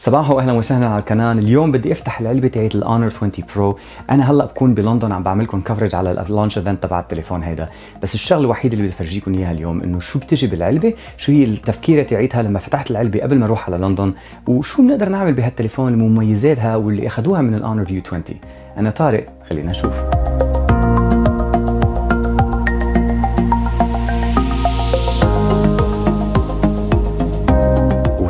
صباح واهلا وسهلا على القناه اليوم بدي أفتح العلبه تاعت الاونر 20 برو. أنا هلأ بكون بلندن عم بعمل لكم coverage على ال launch event تبع التليفون هيدا. بس الشغلة الوحيدة اللي بدي أفرجيكم إياها اليوم إنه شو بتجي بالعلبة؟ شو هي التفكيره تاعتها لما فتحت العلبة قبل ما أروح على لندن؟ وشو بنقدر نعمل بهالتليفون؟ المميزاتها واللي اخذوها من الاونر فيو 20 أنا طارق خلينا نشوف.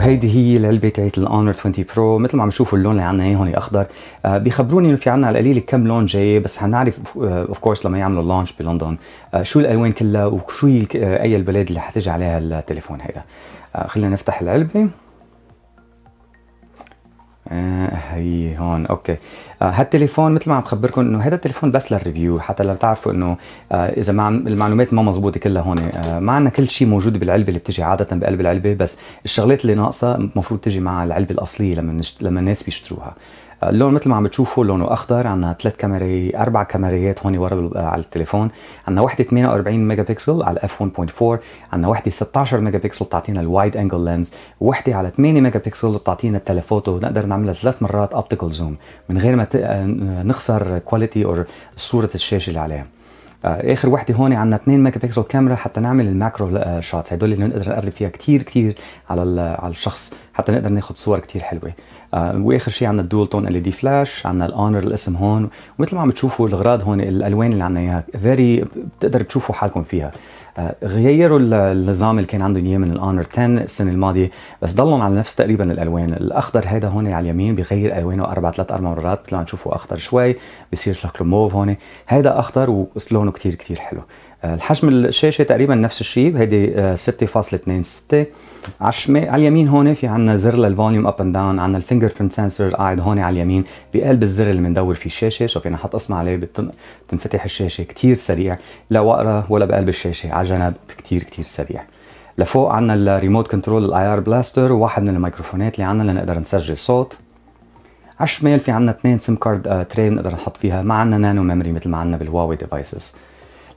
هيدي هي العلبه تاعت الاونر 20 برو مثل ما عم تشوفوا اللون اللي عندنا هون اخضر آه بيخبروني إنه في عندنا على القليل كم لون جاي بس حنعرف of course لما يعملوا launch بلندن آه شو الألوان كلها وشو آه أي البلاد اللي حتجي عليها التليفون هيدا. آه خلينا نفتح العلبة. آه هي هون. okay. آه هالتليفون مثل ما عم بخبركم إنه هذا التليفون بس لل review حتى لو تعرفوا إنه آه إذا ما المعلومات ما مزبوطة كلها هون آه ما عندنا كل شيء موجود بالعلبة اللي بتجي عادة بقلب العلبة بس الشغلات اللي ناقصة المفروض تجي مع العلبة الأصلية لما نشت... لما الناس بيشتروها. اللون مثل ما عم بتشوفوا لونه أخضر عندنا ثلاث كاميرا أربع كاميرات هون ورا على التليفون. عندنا وحدة 48 ميجا بكسل على اف 1.4 عندنا وحدة 16 ميجا بكسل بتعطينا ال wide angle lens وحدة على 8 ميجا بكسل بتعطينا ال telephoto. نقدر نعملها ثلاث مرات optical zoom من غير ما نخسر quality أو صورة الشاشة اللي عليها. آخر وحدة هون عندنا 2 ميجا بكسل كاميرا حتى نعمل ال macro shots. هدول اللي نقدر نقرب فيها كثير كثير على على الشخص حتى نقدر ناخذ صور كثير حلوة. آه وآخر شيء عندنا ال dual tone LED flash عندنا الاونر الاسم هون. ومثل ما عم بتشوفوا الغراض هون الألوان اللي عندنا إياها فيري بتقدر تشوفوا حالكم فيها. آه غيروا النظام اللي كان عندهم إياه من الاونر 10 السنة الماضية بس ضلهم على نفس تقريبا الألوان. الأخضر هذا هون على اليمين بغير ألوانه أربع ثلاث أربع مرات عم تشوفوا أخضر شوي بصير شكله موف هون. هذا أخضر ولونه كثير كثير حلو. آه الحجم الشاشة تقريبا نفس الشيء هيدي 6.26 على الشمال على اليمين هون في عندنا زر لل volume up and down عندنا ال fingerprint sensor قاعد هون على اليمين. بقلب الزر اللي بندور فيه الشاشة شوف أنا حط اصبع عليه بتنفتح الشاشة كثير سريع. لا ورا ولا بقلب الشاشة على جنب كثير كثير سريع. لفوق عندنا ال remote control ال IR blaster وواحد من الميكروفونات اللي عندنا لنقدر نسجل صوت. على الشمال في عندنا اثنين SIM card tray بنقدر نحط فيها ما عندنا nano memory مثل ما عندنا بالهواوي devices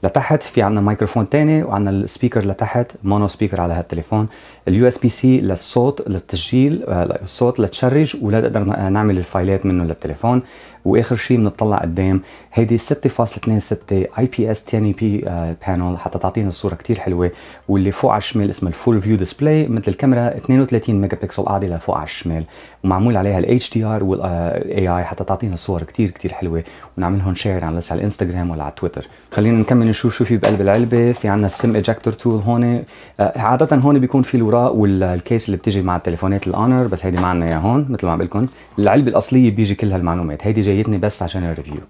لتحت في عندنا ميكروفون تاني وعندنا ال speaker لتحت mono speaker على هالتليفون. ال USB-C للصوت للتسجيل الصوت ل تشرج ولا نقدر نعمل الفايلات منه للتليفون. وآخر شيء بنطلع قدام هيدي 6.26 IPS 1080p panel حتى تعطينا الصورة كثير حلوة. واللي فوق على الشمال اسمه ال full view display مثل الكاميرا 32 ميجا بكسل قاعدة لفوق على الشمال. ومعمول عليها ال HDR وال AI حتى تعطينا صور كثير كثير حلوة ونعملهم share على الانستغرام ولا على تويتر خلينا نكمل نشوف شو في بقلب العلبة. في عندنا ال SIM ejector tool هون. عادة هون بيكون في الوراق والكيس اللي بتيجي مع التليفونات الاونر بس هيدي ما عندنا اياها هون مثل ما عم لكم. العلبة الأصلية بيجي كل هالمعلومات. هيدي جايتني بس عشان ال review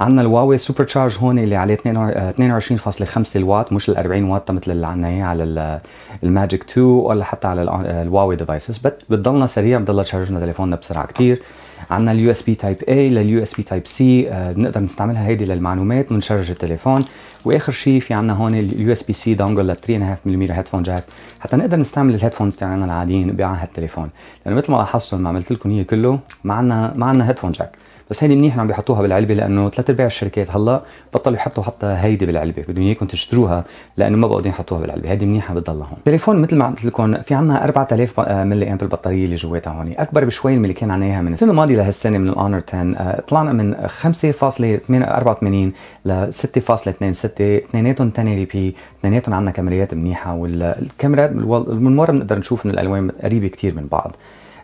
عندنا الواوي super charge هون اللي عليه 22.5 الوات مش ال 40 وات مثل اللي عندنا إياه على الماجيك 2 ولا حتى على الواوي devices بتضلنا سريع بضلها تشارجنا تليفوننا بسرعة كثير عندنا ال USB type A لل USB type C بنقدر نستعملها هيدي للمعلومات ونشارج التليفون. وآخر شيء في عندنا هون ال USB-C dongle ل 3.5 ملم headphone jack حتى نقدر نستعمل ال headphones تاعنا العاديين على هالتليفون. لأنه مثل ما لاحظتوا لما عملت لكم هي كله ما عندنا ما عندنا headphone jack بس هيدي منيح عم بيحطوها بالعلبة لأنه ثلاث أرباع الشركات هلأ بطلوا يحطوا حتى هيدي بالعلبة بدهم إياكم تشتروها لأنه ما بقوا يحطوها بالعلبة هيدي منيحة بتضلها هون. التليفون مثل ما قلت لكم في عندنا 4000 milliamp البطاريه اللي جواتها هون أكبر بشوي من اللي كان عنا إياها من السنة الماضية لهالسنة من الأونر 10 طلعنا من 5.84 ل 6.26 اثنيناتهم 1080p اثنيناتهم عندنا كاميرات منيحة والكاميرا من مره بنقدر نشوف إن الألوان قريبة كثير من بعض.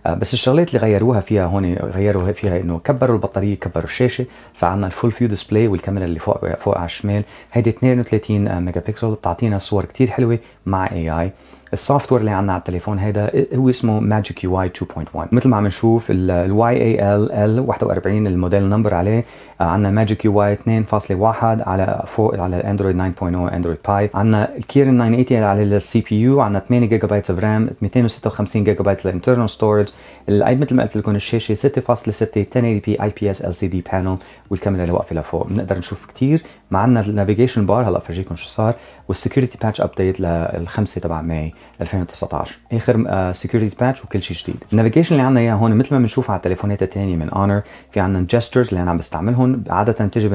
بس الشغلات اللي غيروها فيها هون غيروا فيها إنه كبروا البطارية كبروا الشاشة صار عندنا ال full view display والكاميرا اللي فوق فوق على الشمال. هيدي 32 ميجا بكسل بتعطينا صور كثير حلوة مع AI ال software اللي عندنا على التليفون هيدا هو اسمه Magic UI 2.1 مثل ما عم نشوف ال YAL-L41 ال model number عليه عندنا Magic UI 2.1 على فوق على ال Android 9.0 Android Pie عندنا ال Kirin 980 على ال CPU عندنا 8 gigabyte of RAM 256 gigabyte لل internal storage مثل ما قلت لكم الشاشة 6.6 1080 بي اي بي اس ال سي دي بانل والكاميرا اللي واقفة لفوق. بنقدر نشوف كثير مع ال navigation bar هلأ بفرجيكم شو صار وال security patch update للخمسة تبع May 2019 آخر security patch وكل شيء جديد. ال navigation اللي عندنا اياه هون مثل ما بنشوف على التليفونات الثانية من Honor في عندنا gestures اللي أنا عم بستعملهم. عادة بتجي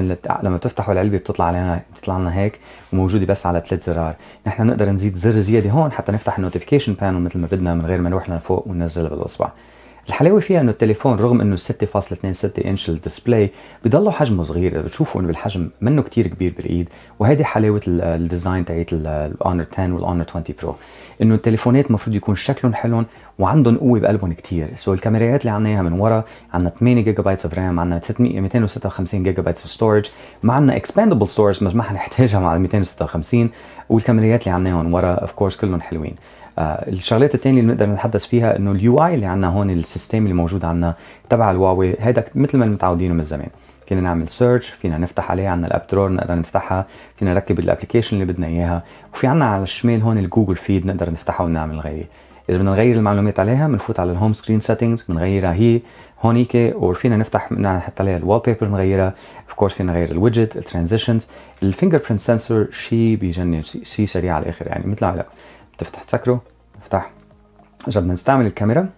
لما بتفتحوا العلبة بتطلع علينا بتطلع لنا هيك وموجودة بس على ثلاث زرار. نحن نقدر نزيد زر زيادة هون حتى نفتح ال notification panel مثل ما بدنا من غير ما نروح لفوق وننزلها بالأصبع. الحلاوة فيها إنه التليفون رغم إنه 6.26 inch ال display بضله حجمه صغير بتشوفوا إنه بالحجم منه كتير كبير بالإيد وهيدي حلاوة ال design تاعت ال Honor 10 وال Honor 20 Pro إنه التليفونات المفروض يكون شكلهم حلو وعندهم قوة بقلبهم كتير. so الكاميرات اللي عنا إياها من ورا عندنا 8 gigabytes of RAM عندنا 256 gigabytes of storage ما عندنا expandable storage ما حنحتاجها مع ال 256 والكاميرات اللي عنا اياهم ورا of course كلهم حلوين. الشغلات الثانية اللي بنقدر نتحدث فيها إنه ال UI اللي عندنا هون ال system اللي موجود عندنا تبع الواوي هذا مثل ما متعودين من زمان. فينا نعمل search فينا نفتح عليه عندنا ال app drawer نقدر نفتحها فينا نركب ال application اللي بدنا إياها وفي عندنا على الشمال هون ال Google feed نقدر نفتحها ونعمل غيره إذا بدنا نغير المعلومات عليها بنفوت على ال home screen settings بنغيرها هي هونيك وفينا نفتح نحط عليها ال wallpaper نغيرها of course فينا نغير ال widget ال transitions ال fingerprint sensor شيء بيجنن شيء سريع على الآخر يعني مثل على بتفتح تسكره افتح اذا بدنا نستعمل الكاميرا.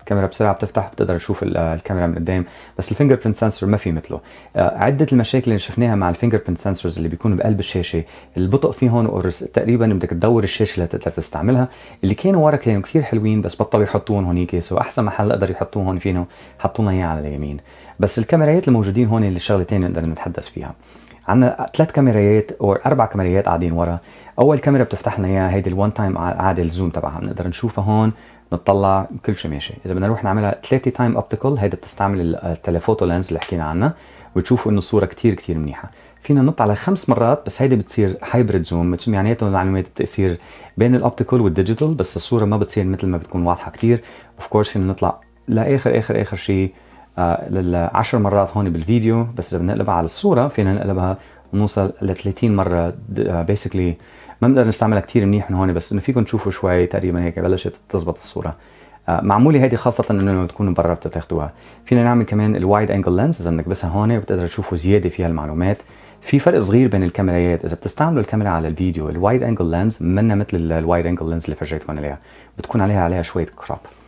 الكاميرا بسرعة بتفتح بتقدر تشوف الكاميرا من قدام بس ال fingerprint sensor ما في مثله. آه، عدة المشاكل اللي شفناها مع ال fingerprint sensors اللي بيكونوا بقلب الشاشة البطء فيهم تقريبا بدك تدور الشاشة لتقدر تستعملها. اللي كانوا ورا كانوا كثير حلوين بس بطلوا يحطوهم هونيك so أحسن محل قدر يحطوه هون فينا حطوا لنا إياه على اليمين. بس الكاميرات الموجودين هون اللي شغله ثانية نقدر نتحدث فيها. عندنا ثلاث كاميرات أو أربع كاميرات قاعدين ورا. أول كاميرا بتفتح لنا إياها هيدي ال one time عادي ال zoom تبعها. بنقدر نشوفها هون نطلع كل شيء ماشي. إذا بدنا نروح نعملها 3 time optical هيدا بتستعمل ال telephoto lens اللي حكينا عنها. وتشوفوا إنه الصورة كتير كتير منيحة. فينا ننط على خمس مرات بس هيدي بتصير hybrid zoom معناته المعلومات بتصير بين ال optical وال digital بس الصورة ما بتصير مثل ما بتكون واضحة كتير. of course فينا نطلع لآخر آخر آخر شيء للعشر مرات هون بالفيديو بس إذا بنقلبها على الصورة فينا نقلبها ونوصل ل 30 مرة basically ما بنقدر نستعملها كثير منيح من هون بس إنه فيكم تشوفوا شوي تقريبا هيك بلشت تزبط الصورة. آه، معمولة هذه خاصة إنه لما تكونوا برا بتاخذوها فينا نعمل كمان ال wide angle lens إذا بنكبسها هون بتقدروا تشوفوا زيادة فيها المعلومات. في فرق صغير بين الكاميرات إذا بتستعملوا الكاميرا على الفيديو ال wide angle lens منها مثل ال wide angle lens اللي فرجيتكم عليها. بتكون عليها عليها شوية crop آه،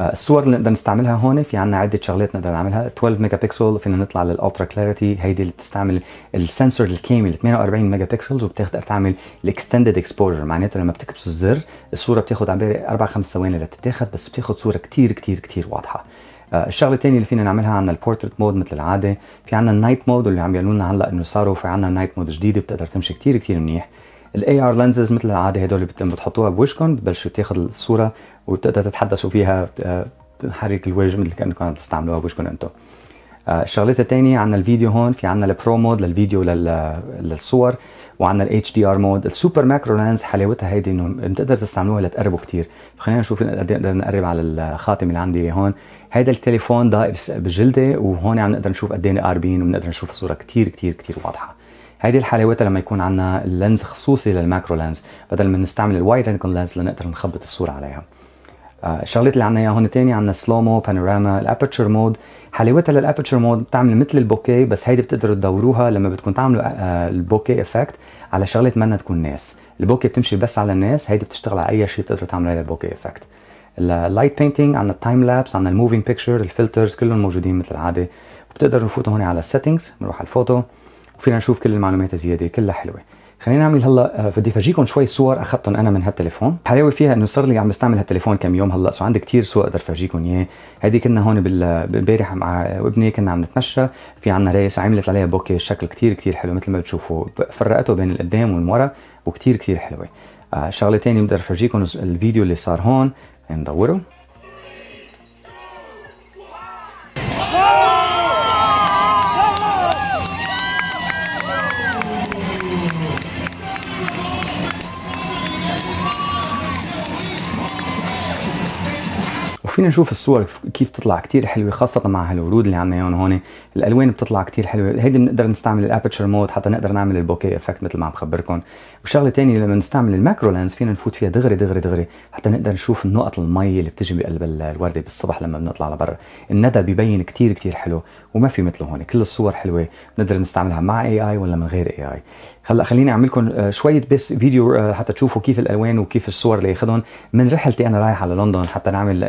الصور اللي نقدر نستعملها هون في عندنا عدة شغلات نقدر نعملها. 12 ميجا بكسل فينا نطلع لل ultra clarity هيدي اللي بتستعمل ال sensor الكامل 48 ميجا بكسل وبتقدر تعمل ال extended exposure معناته لما بتكبس الزر الصورة بتاخذ عبارة 4 5 ثواني لتتاخذ بس بتاخذ صورة كثير كثير كثير واضحة. آه، الشغلة الثانية اللي فينا نعملها عندنا ال portrait mode مثل العادة. في عندنا ال night mode واللي عم يقولوا لنا هلأ إنه صاروا في عندنا night mode جديدة بتقدر تمشي كثير كثير منيح. ال AR lenses مثل العادة هدول بتحطوها بوجهكم ببلشوا تاخذ الصورة. وتقدر تتحدثوا فيها آه، تحرك الوجه مثل كأنكم عم تستعملوها بوجهكم أنتم آه الشغلات الثانية عندنا الفيديو هون في عندنا ال pro mode للفيديو للصور وعندنا ال HDR mode ال super macro lens حلاوتها هيدي إنه بتقدر تستعملوها لتقربوا كثير خلينا نشوف قد نقدر نقرب على الخاتم اللي عندي هون. هيدا التليفون داير بجلده وهون عم نقدر نشوف قد إيه قاربين وبنقدر نشوف الصورة كثير كثير كثير واضحة. هيدي الحلاوتها لما يكون عندنا ال lens خصوصي لل macro lens بدل ما نستعمل ال wide angle lens لنقدر نخبط الصورة عليها. الشغلات اللي عندنا إياها هون ثاني عندنا slow-mo panorama ال aperture mode حلاوتها لل aperture mode بتعمل مثل ال bokeh بس هيدي بتقدروا تدوروها لما بدكم تعملوا آه، ال bokeh effect على شغلة منا تكون ناس. ال bokeh بتمشي بس على الناس هيدي بتشتغل على أي شيء بتقدروا تعملوا عليه ال bokeh effect ال light painting عندنا ال time lapse عندنا ال moving picture ال filters كلهم موجودين مثل العادة. بتقدروا نفوتوا هون على ال settings نروح على الفوتو وفينا نشوف كل المعلومات الزيادة كلها حلوة. خلينا نعمل هلا آه، بدي افرجيكم شوي صور اخذتهم أنا من هالتليفون. الحلاوه فيها إنه صار لي عم بستعمل هالتليفون كم يوم هلا so عندي كثير صور أقدر افرجيكم إياه. هيدي كنا هون امبارح مع ابني كنا عم نتمشى في عنا ريس عملت عليها بوكي شكل كثير كثير حلو مثل ما بتشوفوا فرقته بين القدام والورا وكثير كثير حلوة. آه شغلة ثانية بقدر افرجيكم الفيديو اللي صار هون ندوره وفينا نشوف الصور كيف بتطلع كتير حلوة خاصة مع هالورود اللي عندنا إياهم هون. الألوان بتطلع كتير حلوة. هيدي بنقدر نستعمل ال aperture mode حتى نقدر نعمل ال bokeh effect مثل ما عم بخبركم وشغلة ثانية لما نستعمل ال macro lens فينا نفوت فيها دغري دغري دغري حتى نقدر نشوف نقط المي اللي بتجي بقلب الوردة بالصبح لما بنطلع لبرا. الندى ببين كتير كتير حلو وما في مثله هون. كل الصور حلوة نقدر نستعملها مع AI ولا من غير AI هلأ خليني أعمل لكم آه، شوية بس فيديو آه، حتى تشوفوا كيف الألوان وكيف الصور اللي ياخذهم من رحلتي أنا رايح على لندن حتى نعمل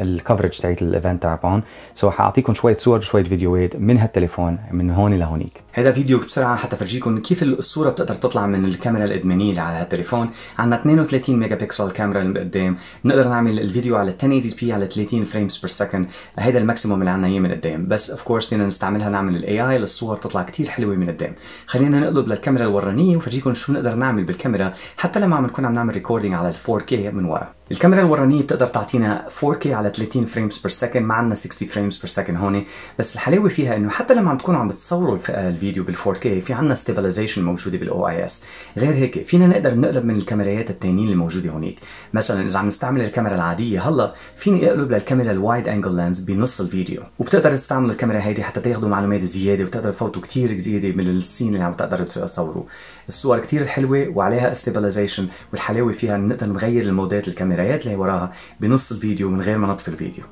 ال coverage تاعت ال event تاعهم. so حاعطيكم شوية صور وشوية فيديوهات من هالتليفون من هون لهونيك هذا فيديو بسرعة حتى فرجيكم كيف الصورة بتقدر تطلع من الكاميرا القدمانية اللي على هالتليفون. عندنا 32 ميجا بكسل الكاميرا اللي قدام بنقدر نعمل الفيديو على 1080 p على 30 frames per second هيدا ال maximum اللي عندنا إياه من قدام. بس of course فينا نستعملها نعمل ال AI للصور تطلع كثير حلوة من قدام. خلينا نقلب للكاميرا الورانية وفرجيكم شو نقدر نعمل بالكاميرا حتى لما عم نكون عم نعمل recording على ال 4K من ورا. الكاميرا الورانية بتقدر تعطينا 4K على 30 frames per second ما عندنا 60 frames per second هون. بس الحلاوة فيها إنه حتى لما عم تكونوا عم بتصوروا الفيديو بال 4K في عندنا stabilization موجودة بال OIS غير هيك فينا نقدر نقلب من الكاميرات الثانيين اللي موجوده هونيك. مثلا إذا عم نستعمل الكاميرا العادية هلأ فيني أقلب للكاميرا ال wide angle lens بنص الفيديو. وبتقدر تستعمل الكاميرا هيدي حتى تاخذوا معلومات زيادة وتقدر تفوتوا كثير جديده من ال scene اللي عم تقدروا تصوروا. الصور كثير حلوة وعليها stabilization والحلاوة فيها نقدر نغير ال mode ات الكاميرات اللي وراها بنص الفيديو من غير ما نطفي الفيديو.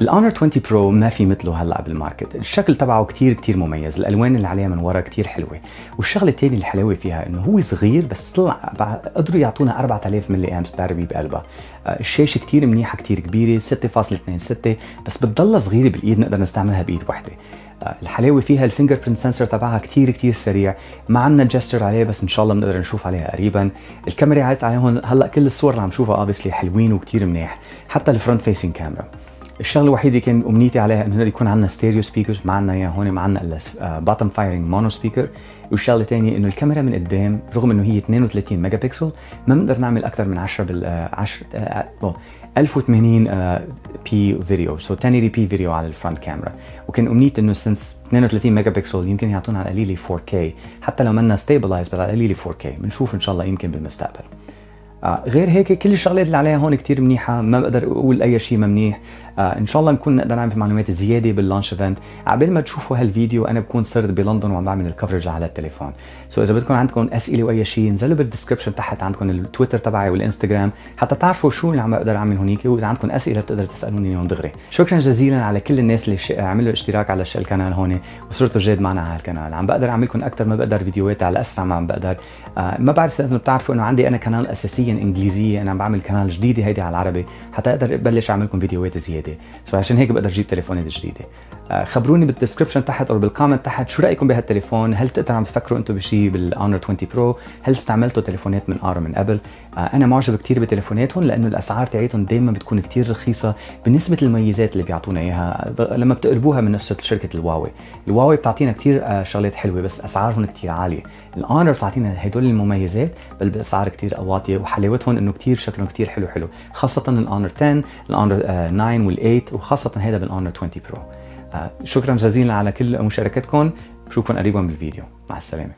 ال Honor 20 Pro ما في مثله هلأ بال market، الشكل تبعه كتير كتير مميز، الألوان اللي عليها من ورا كتير حلوة، والشغلة الثانية الحلاوه فيها إنه هو صغير بس طلع قدروا يعطونا 4000 milliamps battery بقلبها، الشاشة كتير منيحة كتير كبيرة 6.26 بس بتضلها صغيرة بالإيد نقدر نستعملها بإيد واحدة. الحلاوة فيها ال fingerprint sensor تبعها كتير كتير سريع. ما عندنا gesture عليه بس إن شاء الله بنقدر نشوف عليها قريبا. الكاميرا عليهم هلأ كل الصور اللي عم نشوفها obviously حلوين وكتير منيح. حتى ال front facing camera الشغلة الوحيدة كان أمنيتي عليها إنه يكون عندنا stereo speakers ما عندنا اياه هون ما عندنا الا bottom firing mono speaker والشغلة الثانية إنه الكاميرا من قدام رغم إنه هي 32 ميجا بكسل ما بنقدر نعمل أكثر من 10 بال 10 1080 p video so 1080 p video على ال front camera وكان أمنيتي إنه since 32 ميجا بكسل يمكن يعطونا على القليلة 4K حتى لو منا stabilized بس على القليلة 4K بنشوف إن شاء الله يمكن بالمستقبل. آه غير هيك كل الشغلات اللي عليها هون كتير منيحة ما بقدر أقول أي شيء ما منيح. آه إن شاء الله نكون نقدر نعمل معلومات زيادة بال launch event. عبال ما تشوفوا هالفيديو أنا بكون صرت بلندن وعم بعمل ال coverage على التليفون. so so إذا بدكم عندكم أسئلة وأي شيء انزلوا بال description تحت عندكم التويتر تبعي والإنستغرام حتى تعرفوا شو اللي عم بقدر أعمل هونيك. وإذا عندكم أسئلة بتقدر تسألوني اياهم دغري. شكرا جزيلا على كل الناس اللي عملوا اشتراك على القناه هون. وصرتوا جاد معنا على القناه عم بقدر اعمل لكم أكثر ما بقدر فيديوهات على أسرع ما عم بقدر. آه ما بعرف إذا بتعرفوا إنه عندي أنا قناه اساسيا إنجليزية أنا عم بعمل قناه جديده هيدي على العربي حتى أقدر أبلش اعمل لكم فيديوهات زيادة. so عشان هيك بقدر أجيب تليفونات جديدة. خبروني بال description تحت أو بال comment تحت. شو رأيكم بهالتليفون؟ هل تقدروا عم تفكروا أنتم بشيء بال Honor 20 Pro هل استعملتوا تليفونات من Honor من قبل؟ أنا معجب كثير بتليفوناتهم لأنه الأسعار تاعتهم دائما بتكون كثير رخيصة بالنسبة للميزات اللي بيعطونا إياها. لما بتقربوها من شركة الواوي. الواوي بتعطينا كثير شغلات حلوة بس أسعارهم كثير عالية. ال Honor بتعطينا هدول المميزات بل بأسعار كثير واطية وحلاوتهم إنه كثير شكلهم كثير حلو حلو. خاصة ال Honor 10 ال Honor 9 وال8 وخاصة هذا بال Honor 20 Pro شكرا جزيلا على كل مشاركتكم. بشوفكم قريبا بالفيديو. مع السلامة.